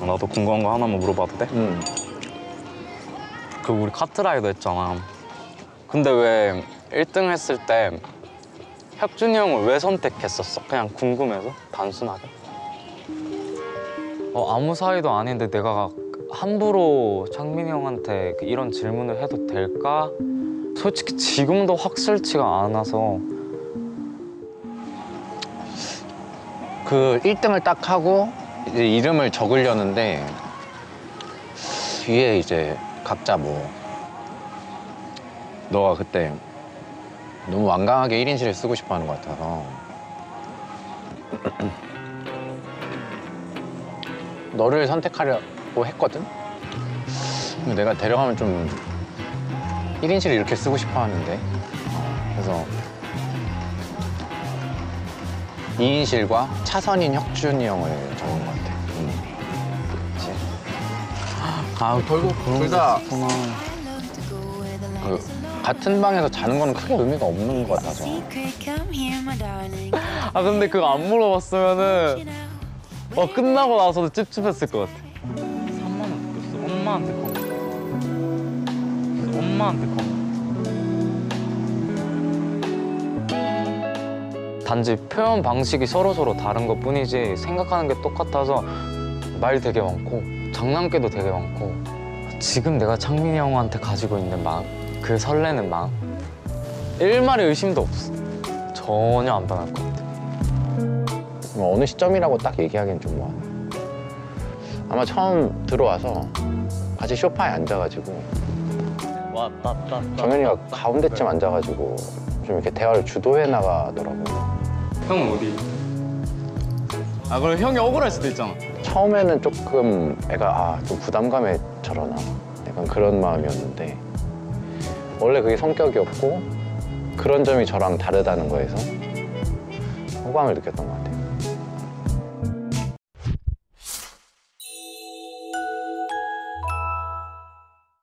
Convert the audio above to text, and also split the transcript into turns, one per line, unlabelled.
나도 궁금한 거 하나만 물어봐도 돼?
음.
그 우리 카트라이더 했잖아. 근데 왜 1등 했을 때 혁준이 형을 왜 선택했었어? 그냥 궁금해서 단순하게. 어, 아무 사이도 아닌데 내가 함부로 창민이 형한테 그 이런 질문을 해도 될까? 솔직히 지금도 확실치가 않아서
그 1등을 딱 하고 이제 이름을 적으려는데 뒤에 이제 각자 뭐 너가 그때 너무 완강하게 1인실을 쓰고 싶어 하는 것 같아서 너를 선택하려고 했거든? 내가 데려가면 좀 1인실을 이렇게 쓰고 싶어 하는데 어, 그래서 2인실과 차선인 혁준이 형을 적은 것 같아. 음. 그치?
아 결국
둘 다 그 같은 방에서 자는 건 크게 의미가 없는 것 같아서.
아 근데 그거 안 물어봤으면은 어 끝나고 나서도 찝찝했을 것 같아 3만 원 줬어 엄마한테 건 엄마한테 건 단지 표현 방식이 서로 서로 다른 것 뿐이지 생각하는 게 똑같아서 말 되게 많고 장난기도 되게 많고 지금 내가 창민이 형한테 가지고 있는 마음 그 설레는 마음 일말의 의심도 없어 전혀 안 변할 것 같아
뭐 어느 시점이라고 딱 얘기하기는 좀 뭐. 아마 처음 들어와서 같이 소파에 앉아가지고 정현이가 가운데쯤 앉아가지고 좀 이렇게 대화를 주도해 나가더라고.
형 어디? 아 그럼 형이 억울할 수도 있잖아
처음에는 조금 애가 아, 좀 부담감에 저러나 약간 그런 마음이었는데 원래 그게 성격이었고 그런 점이 저랑 다르다는 거에서 호감을 느꼈던 것 같아요.